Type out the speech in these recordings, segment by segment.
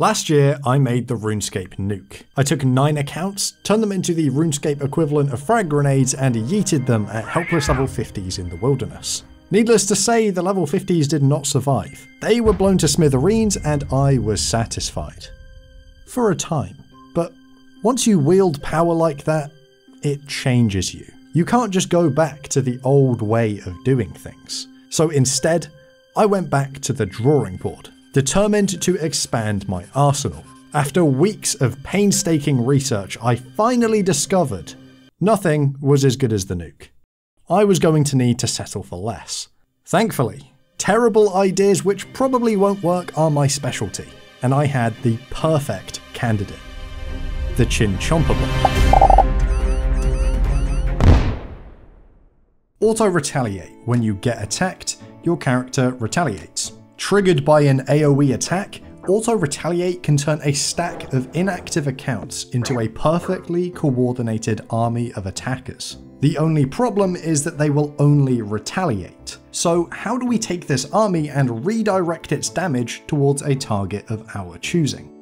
Last year, I made the RuneScape nuke. I took 9 accounts, turned them into the RuneScape equivalent of frag grenades, and yeeted them at helpless level 50s in the wilderness. Needless to say, the level 50s did not survive. They were blown to smithereens, and I was satisfied. For a time. But once you wield power like that, it changes you. You can't just go back to the old way of doing things. So instead, I went back to the drawing board determined to expand my arsenal. After weeks of painstaking research, I finally discovered nothing was as good as the nuke. I was going to need to settle for less. Thankfully, terrible ideas which probably won't work are my specialty, and I had the perfect candidate the Chinchompa Auto retaliate. When you get attacked, your character retaliates. Triggered by an AoE attack, Auto Retaliate can turn a stack of inactive accounts into a perfectly coordinated army of attackers. The only problem is that they will only retaliate. So how do we take this army and redirect its damage towards a target of our choosing?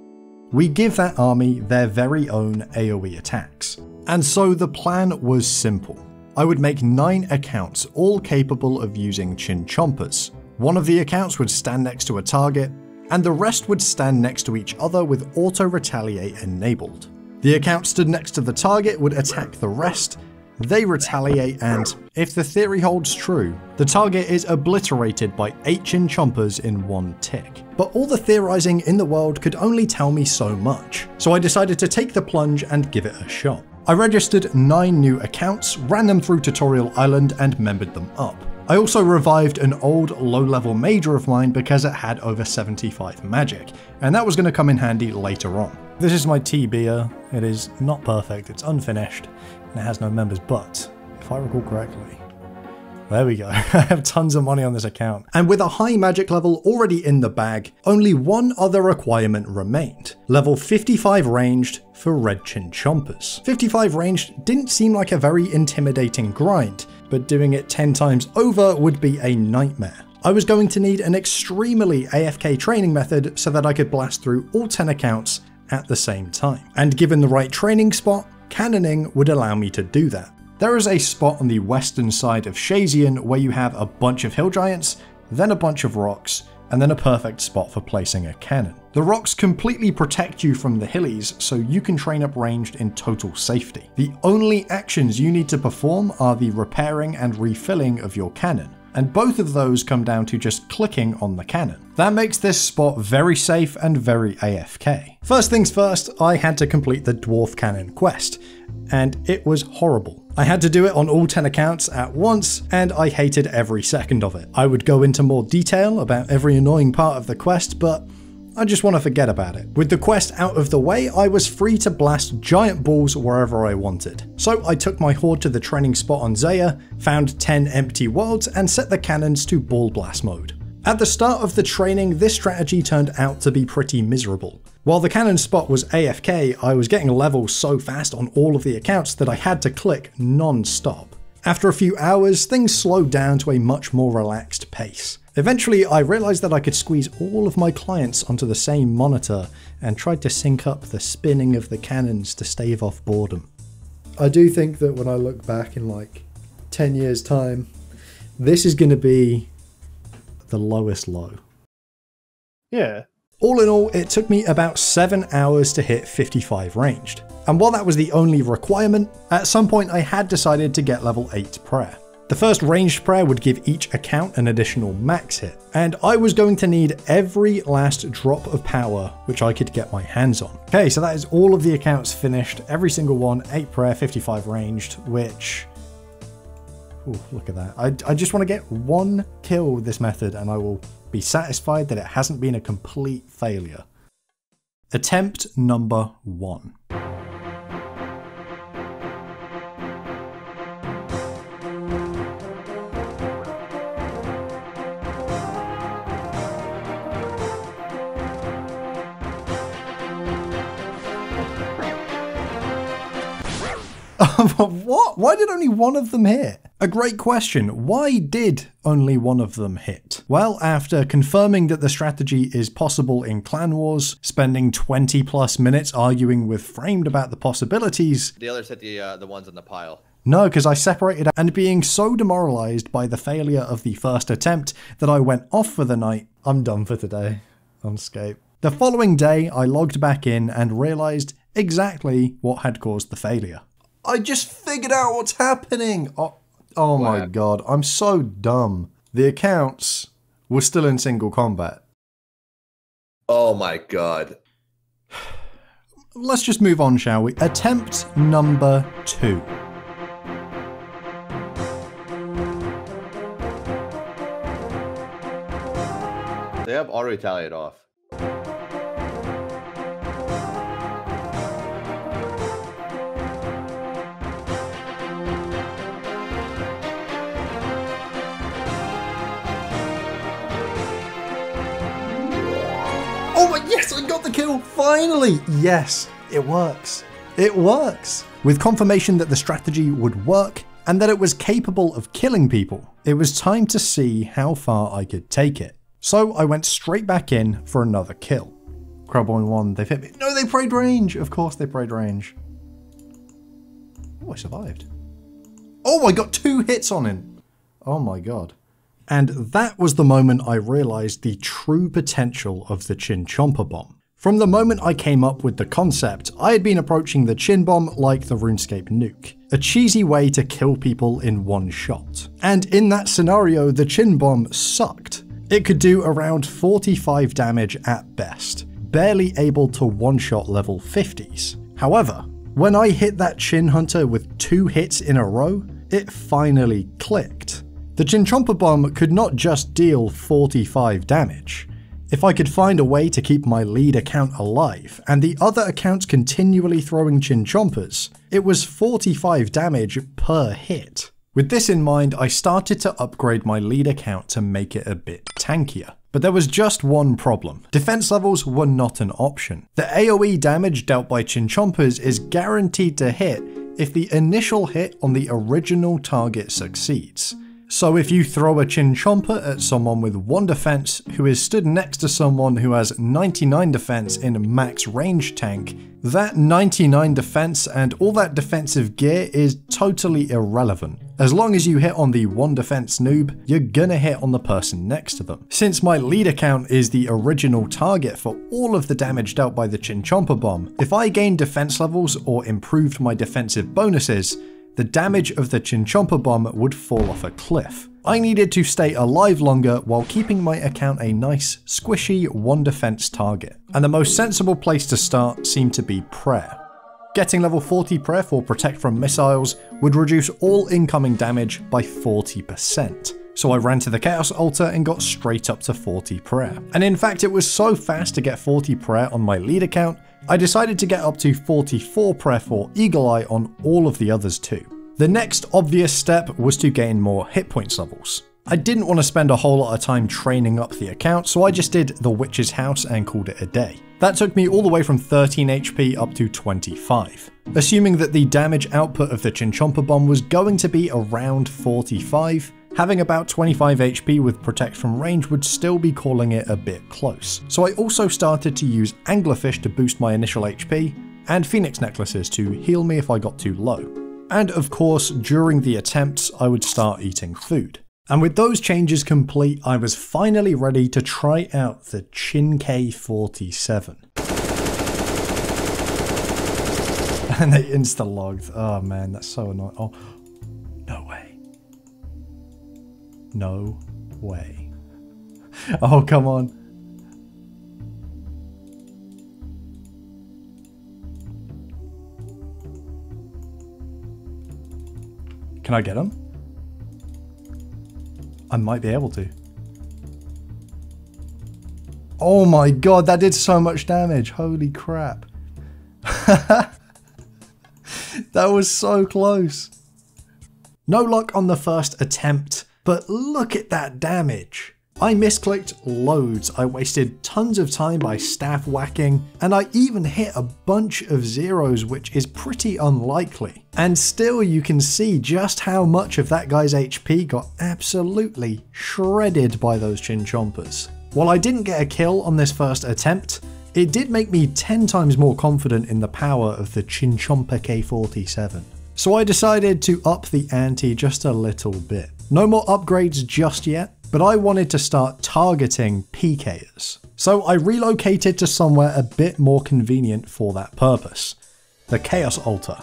We give that army their very own AoE attacks. And so the plan was simple. I would make 9 accounts all capable of using Chinchompas, one of the accounts would stand next to a target, and the rest would stand next to each other with auto retaliate enabled. The account stood next to the target would attack the rest, they retaliate, and if the theory holds true, the target is obliterated by 8 chinchompas in one tick. But all the theorizing in the world could only tell me so much, so I decided to take the plunge and give it a shot. I registered 9 new accounts, ran them through Tutorial Island, and membered them up. I also revived an old low-level major of mine because it had over 75 magic, and that was going to come in handy later on. This is my tea beer. It is not perfect, it's unfinished, and it has no members, but if I recall correctly, there we go. I have tons of money on this account. And with a high magic level already in the bag, only one other requirement remained. Level 55 ranged for Red Chinchompas. 55 ranged didn't seem like a very intimidating grind, but doing it 10 times over would be a nightmare. I was going to need an extremely AFK training method so that I could blast through all 10 accounts at the same time. And given the right training spot, cannoning would allow me to do that. There is a spot on the western side of Shayzien where you have a bunch of hill giants, then a bunch of rocks, and then a perfect spot for placing a cannon. The rocks completely protect you from the hillies, so you can train up ranged in total safety. The only actions you need to perform are the repairing and refilling of your cannon, and both of those come down to just clicking on the cannon. That makes this spot very safe and very AFK. First things first, I had to complete the Dwarf Cannon quest, and it was horrible. I had to do it on all 10 accounts at once, and I hated every second of it. I would go into more detail about every annoying part of the quest, but I just want to forget about it. With the quest out of the way, I was free to blast giant balls wherever I wanted. So I took my horde to the training spot on Zeah, found 10 empty worlds, and set the cannons to ball blast mode. At the start of the training, this strategy turned out to be pretty miserable. While the cannon spot was AFK, I was getting levels so fast on all of the accounts that I had to click non-stop. After a few hours, things slowed down to a much more relaxed pace. Eventually, I realized that I could squeeze all of my clients onto the same monitor and tried to sync up the spinning of the cannons to stave off boredom. I do think that when I look back in like 10 years' time, this is going to be the lowest low. Yeah. All in all, it took me about 7 hours to hit 55 ranged. And while that was the only requirement, at some point I had decided to get level 8 prayer. The first ranged prayer would give each account an additional max hit, and I was going to need every last drop of power which I could get my hands on. Okay, so that is all of the accounts finished, every single one, 8 prayer, 55 ranged, which Ooh, look at that. I, I just want to get one kill with this method and I will be satisfied that it hasn't been a complete failure. Attempt number one. what? Why did only one of them hit? A great question. Why did only one of them hit? Well, after confirming that the strategy is possible in Clan Wars, spending 20 plus minutes arguing with Framed about the possibilities, The others hit the uh, the ones in the pile. no, because I separated and being so demoralized by the failure of the first attempt that I went off for the night. I'm done for today. On Scape. The following day, I logged back in and realized exactly what had caused the failure. I just figured out what's happening. Oh, oh my god, I'm so dumb. The accounts were still in single combat. Oh my god. Let's just move on, shall we? Attempt number two. They have auto retaliate off. Got the kill finally. Yes, it works. It works. With confirmation that the strategy would work and that it was capable of killing people, it was time to see how far I could take it. So I went straight back in for another kill. Crabboy one, they've hit me. No, they prayed range. Of course they prayed range. Oh, I survived. Oh, I got two hits on him. Oh my god. And that was the moment I realized the true potential of the Chinchompa Bomb. From the moment I came up with the concept, I had been approaching the Chin Bomb like the RuneScape nuke, a cheesy way to kill people in one shot. And in that scenario, the Chin Bomb sucked. It could do around 45 damage at best, barely able to one shot level 50s. However, when I hit that Chin Hunter with two hits in a row, it finally clicked. The Chinchompa Bomb could not just deal 45 damage. If I could find a way to keep my lead account alive, and the other accounts continually throwing Chinchompas, it was 45 damage per hit. With this in mind, I started to upgrade my lead account to make it a bit tankier. But there was just one problem. Defense levels were not an option. The AoE damage dealt by Chinchompas is guaranteed to hit if the initial hit on the original target succeeds. So if you throw a chinchompa at someone with 1 defense who is stood next to someone who has 99 defense in max range tank, that 99 defense and all that defensive gear is totally irrelevant. As long as you hit on the 1 defense noob, you're gonna hit on the person next to them. Since my lead account is the original target for all of the damage dealt by the chinchompa bomb, if I gained defense levels or improved my defensive bonuses, the damage of the Chinchompa bomb would fall off a cliff. I needed to stay alive longer while keeping my account a nice, squishy one defense target. And the most sensible place to start seemed to be prayer. Getting level 40 prayer for protect from missiles would reduce all incoming damage by 40%. So I ran to the Chaos Altar and got straight up to 40 prayer. And in fact, it was so fast to get 40 prayer on my lead account, I decided to get up to 44 prayer for Eagle Eye on all of the others too. The next obvious step was to gain more hit points levels. I didn't want to spend a whole lot of time training up the account, so I just did the Witch's House and called it a day. That took me all the way from 13 HP up to 25. Assuming that the damage output of the Chinchompa Bomb was going to be around 45, having about 25 HP with Protect from range would still be calling it a bit close. So I also started to use Anglerfish to boost my initial HP, and Phoenix Necklaces to heal me if I got too low. And of course, during the attempts, I would start eating food. And with those changes complete, I was finally ready to try out the Chin K47. and they insta logged. Oh man, that's so annoying. Oh, no way. No way. Oh, come on. Can I get him? I might be able to. Oh my god, that did so much damage. Holy crap. that was so close. No luck on the first attempt, but look at that damage. I misclicked loads, I wasted tons of time by staff whacking, and I even hit a bunch of zeros which is pretty unlikely. And still you can see just how much of that guy's HP got absolutely shredded by those chinchompas. While I didn't get a kill on this first attempt, it did make me 10 times more confident in the power of the Chinchompa K47. So I decided to up the ante just a little bit. No more upgrades just yet, but I wanted to start targeting PKers. So I relocated to somewhere a bit more convenient for that purpose, the Chaos Altar.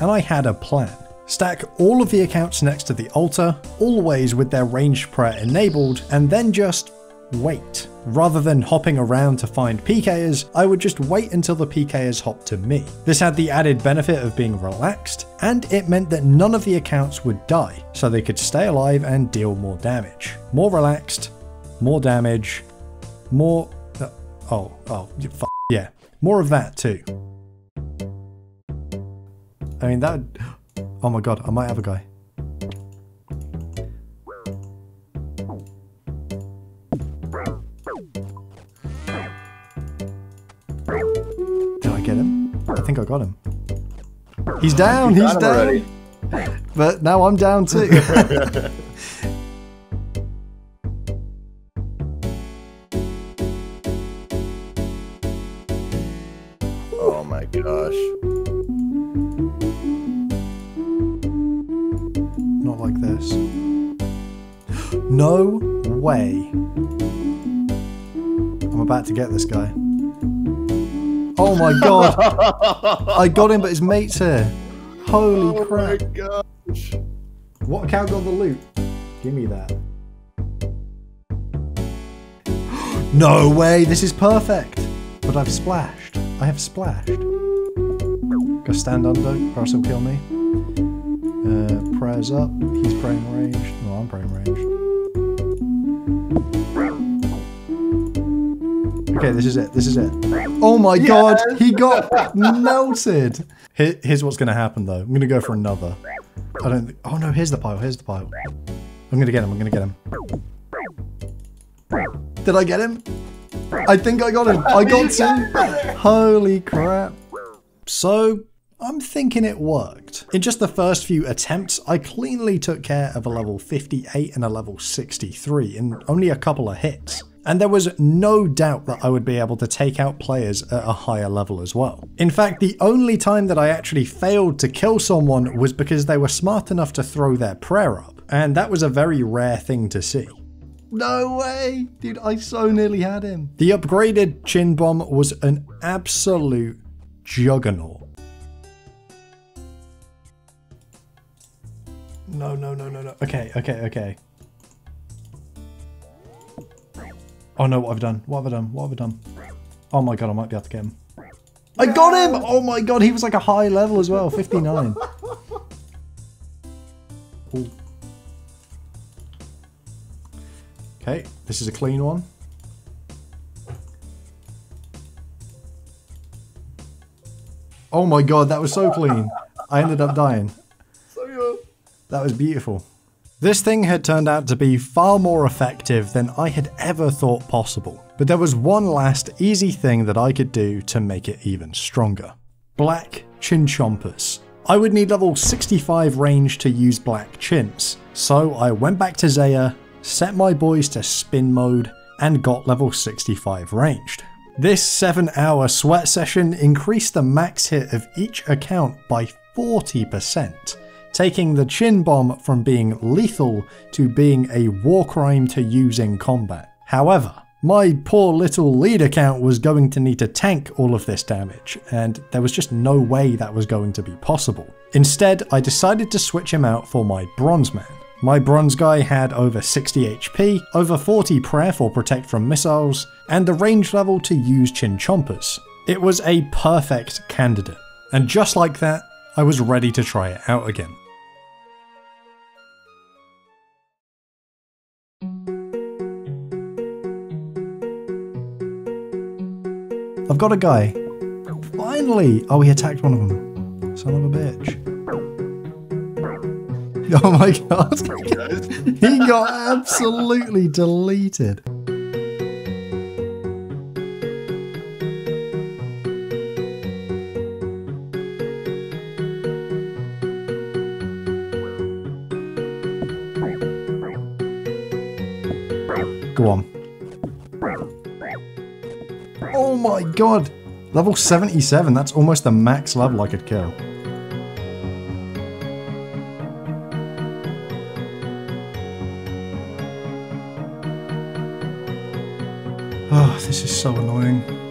And I had a plan. Stack all of the accounts next to the altar, always with their ranged prayer enabled, and then just wait. Rather than hopping around to find PKers, I would just wait until the PKers hopped to me. This had the added benefit of being relaxed, and it meant that none of the accounts would die, so they could stay alive and deal more damage. More relaxed, more damage, more. Uh, oh, oh, yeah. More of that too. I mean, that. Oh my god, I might have a guy. Think I got him. He's down, he's down. But now I'm down too. Oh my gosh. Not like this. No way. I'm about to get this guy. Oh my god! I got him, but his mate's here. Holy oh crap. my gosh. What account got the loot? Give me that. no way, this is perfect. But I've splashed. I have splashed. Go stand under, else he'll kill me. Uh, prayers up. He's praying range. No, I'm praying ranged. Okay, this is it. This is it. Oh my god, he got melted. Here- Here's what's going to happen though. I'm going to go for another. I don't. Oh no, here's the pile. Here's the pile. I'm gonna get him. I'm gonna get him. Did I get him? I think I got him. I got him. Holy crap. So, I'm thinking it worked. In just the first few attempts, I cleanly took care of a level 58 and a level 63 in only a couple of hits. And there was no doubt that I would be able to take out players at a higher level as well. In fact, the only time that I actually failed to kill someone was because they were smart enough to throw their prayer up. And that was a very rare thing to see. No way! Dude, I so nearly had him. The upgraded chin bomb was an absolute juggernaut. No, no, no, no, no. Okay, okay, okay. Oh no, what have I done? What have I done? What have I done? Oh my god, I might be able to get him. I got him! Oh my god, he was like a high level as well, 59. Ooh. Okay, this is a clean one. Oh my god, that was so clean. I ended up dying. That was beautiful. This thing had turned out to be far more effective than I had ever thought possible. But there was one last easy thing that I could do to make it even stronger. Black Chinchompas. I would need level 65 range to use black chins, so I went back to Zeah, set my boys to spin mode, and got level 65 ranged. This 7 hour sweat session increased the max hit of each account by 40%, taking the chin bomb from being lethal to being a war crime to use in combat. However, my poor little lead account was going to need to tank all of this damage, and there was just no way that was going to be possible. Instead, I decided to switch him out for my bronze man. My bronze guy had over 60 HP, over 40 prayer for protect from missiles, and the range level to use chinchompas. It was a perfect candidate. And just like that, I was ready to try it out again. I've got a guy. Finally! Oh, he attacked one of them. Son of a bitch. Oh my god. He got absolutely deleted. Oh my god! Level 77, that's almost the max level I could kill. Oh, this is so annoying.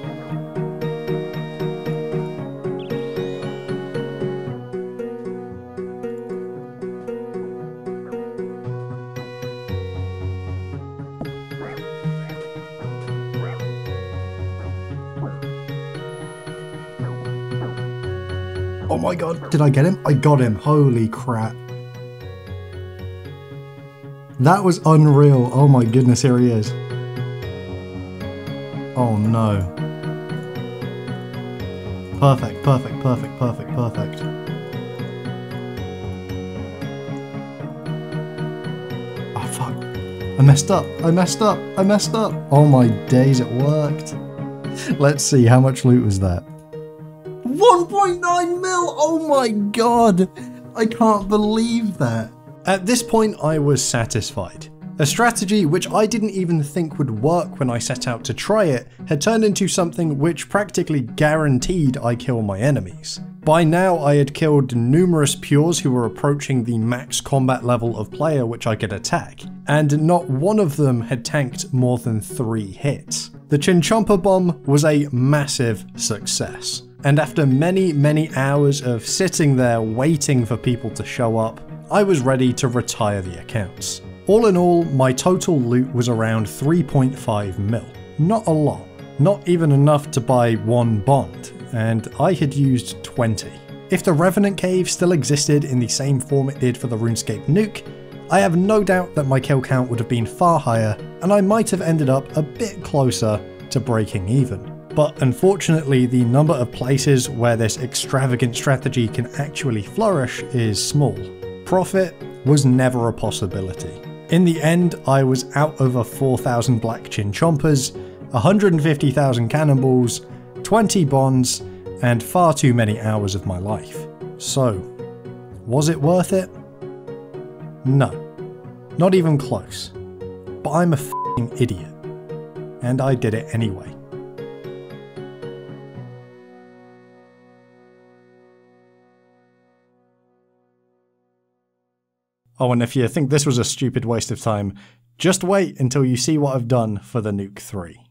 Oh my god, did I get him? I got him. Holy crap. That was unreal. Oh my goodness, here he is. Oh no. Perfect, perfect, perfect, perfect, perfect. Oh fuck. I messed up. I messed up. I messed up. Oh my days, it worked. Let's see, how much loot was that? 1.9 mil! My god! I can't believe that. At this point, I was satisfied. A strategy which I didn't even think would work when I set out to try it had turned into something which practically guaranteed I kill my enemies. By now, I had killed numerous pures who were approaching the max combat level of player which I could attack, and not one of them had tanked more than three hits. The Chinchompa bomb was a massive success, and after many, many hours of sitting there waiting for people to show up, I was ready to retire the accounts. All in all, my total loot was around 3.5 mil. Not a lot, not even enough to buy one bond, and I had used 20. If the Revenant Cave still existed in the same form it did for the RuneScape nuke, I have no doubt that my kill count would have been far higher, and I might have ended up a bit closer to breaking even. But unfortunately, the number of places where this extravagant strategy can actually flourish is small. Profit was never a possibility. In the end, I was out over 4,000 Black chinchompas, 150,000 cannonballs, 20 bonds, and far too many hours of my life. So, was it worth it? No. Not even close. But I'm a fing idiot. And I did it anyway. Oh, and if you think this was a stupid waste of time, just wait until you see what I've done for the Nuke 3.